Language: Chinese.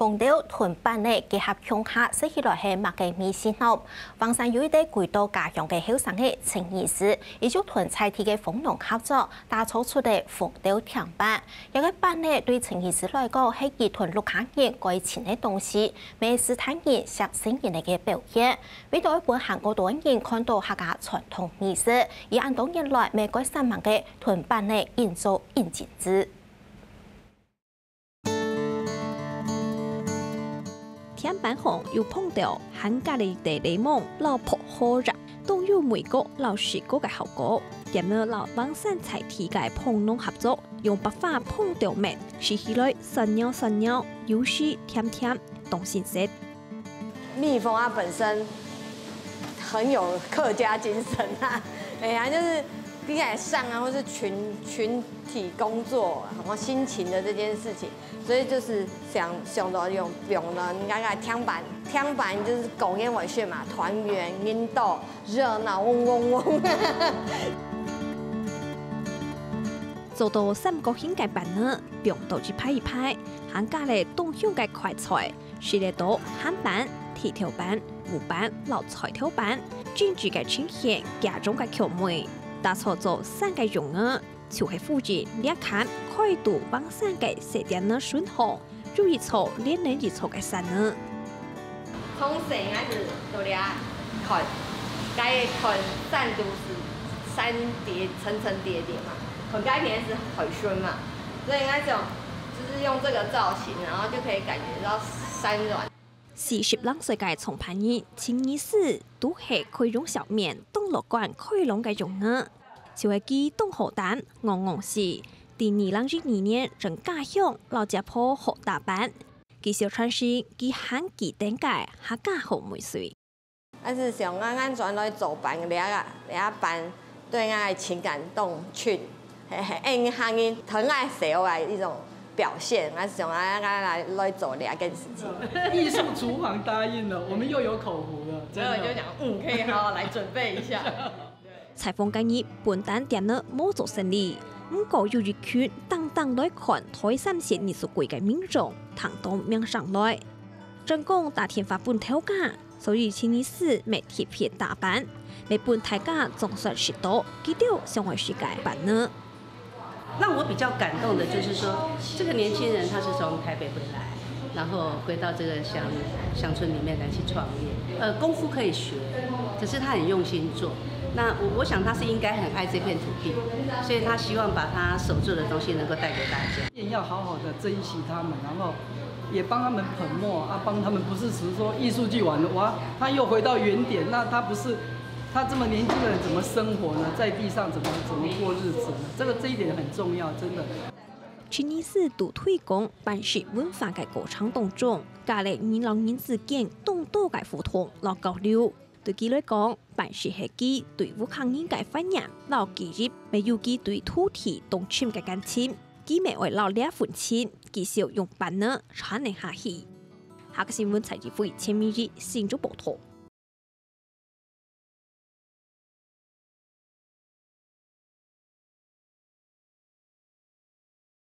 凤雕屯班的结合乡下，说起来是乜嘅米线咯。房山有一啲回到家乡嘅后生嘅情意思，以就屯菜地嘅丰农合作，打造出嘅凤雕甜班。有个班呢对情意思来讲，系以屯六客人改前嘅东西，美食坦然食新人嘅表现。为到一本韩国多人看到客家传统意思，而按多年来美国三万嘅屯班呢营造引进之。天板红又碰到韩家的地雷梦老婆好热，都有美国老师嗰个效果。点了老帮山菜体嘅碰弄合作，用白花碰掉面，吃起来神鸟神鸟，又是甜甜，动心食。蜜蜂啊本身很有客家精神啊，哎呀，就是比较上啊，或是群群体工作，然后辛勤的这件事情。所以就是想想到用用了，你看看天板，天板就是狗烟尾穴嘛，团圆、引导、热闹、嗡嗡嗡。做到三角形嘅板呢，用刀去拍一拍，行家咧东向嘅快菜，是嚟到汉板、铁条板、木板、老菜条板，专注嘅呈现家中嘅口味，打错做三个用啊。就系附近两看可以度帮山嘅设点呢顺行，注意错连连一错嘅山呢。从城开始到俩看，该看山都是山叠层层叠叠嘛，可该年是海顺嘛，所以那种就是用这个造型，然后就可以感觉到山软。四十两岁嘅从盘人，清意思都系可以用小面东乐观可以拢嘅用呢。就会记东河蛋，昂昂是第二零一二年人家乡老家坡河大班，记小川是记汉记顶界客家好美水。但是想俺俺转来做班俩个俩班，对俺情感动群，嘿嘿，因行因疼爱社会一种表现，俺想俺俺来来做俩件事情。艺术厨房答应了，我们又有口福了，所以我就讲，嗯，可以好好来准备一下。采访今日本单店呢冇做生意，唔过有一群当当来看台山县艺术馆嘅民众，谈到面上来，真讲大天发本挑价，所以请你是每贴片打扮，每本台价总算是多，几条想为世界版呢？让我比较感动的就是说，这个年轻人他是从台北回来，然后回到这个乡乡村里面来去创业，呃，功夫可以学，可是他很用心做。那我我想他是应该很爱这片土地，所以他希望把他手做的东西能够带给大家。要好好的珍惜他们，然后也帮他们捧墨啊，帮他们不是只是说艺术剧完了哇，他又回到原点，那他不是他这么年轻人怎么生活呢？在地上怎么怎么过日子呢？这个这一点很重要，真的。去年是独推广办事文化嘅过程当中，加嚟二郎人之间更多嘅互动老交流。对佢来讲，办事系佢对武康应该反映老基业，未有佢对土地动情嘅感情，佢未为老俩分钱，继续用板呢，产能下去。下个新闻采集会千米日新竹报道。